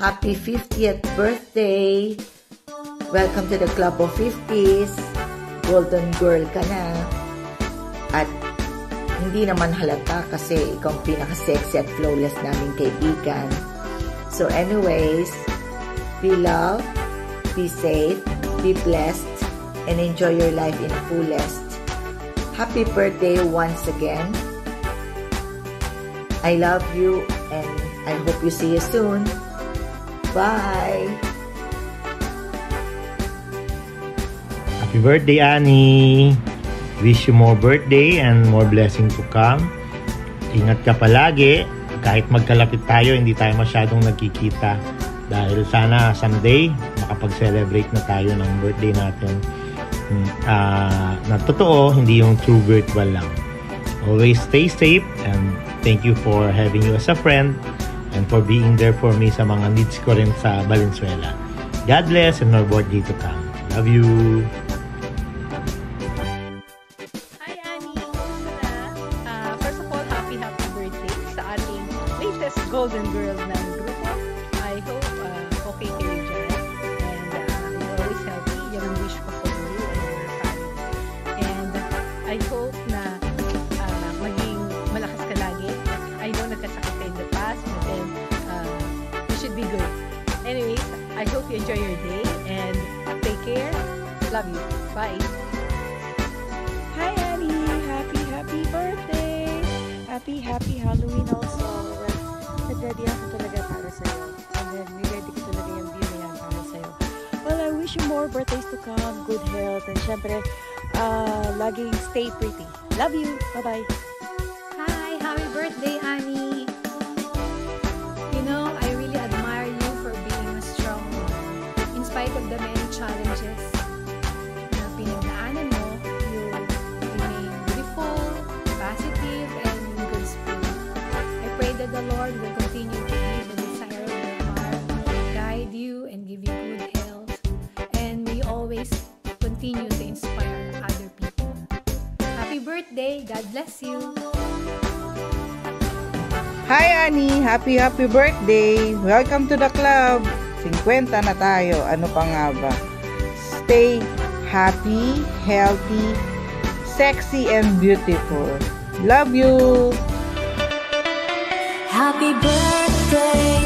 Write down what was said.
Happy 50th birthday! Welcome to the Club of 50s. Golden girl ka na. At hindi naman halata kasi ikaw ang pinaka-sexy at flawless naming kaibigan. So anyways, be loved, be safe, be blessed, and enjoy your life in fullest. Happy birthday once again. I love you and I hope you see you soon. Bye! Happy birthday, Annie! Wish you more birthday and more blessing to come. Ingat ka palagi. Kahit magkalapit tayo, hindi tayo masyadong nagkikita. Dahil sana someday, makapag-celebrate na tayo ng birthday natin. Uh, na totoo, hindi yung true virtual lang. Always stay safe and thank you for having you as a friend and for being there for me sa mga needs ko rin sa Valenzuela. God bless and more birthday to come. Love you! Hi Annie! Na? Uh, first of all, happy happy birthday sa ating latest Golden Girl ng grupo. I hope uh, okay kayo dyan. And uh, you're always healthy. Yan ang wish ko for you and your family. And I hope enjoy your day and take care. Love you. Bye. Hi Annie! Happy, happy birthday! Happy, happy Halloween also. Nag-ready ako talaga para sa'yo. And then, ready ko talaga yung view na yan para sa'yo. Well, I wish you more birthdays to come, good health, and syempre, uh, laging stay pretty. Love you! Bye-bye! Hi! Happy birthday, Annie! Happy birthday! God bless you! Hi Annie! Happy happy birthday! Welcome to the club! 50 na tayo. Ano pa nga ba? Stay happy, healthy, sexy, and beautiful. Love you! Happy birthday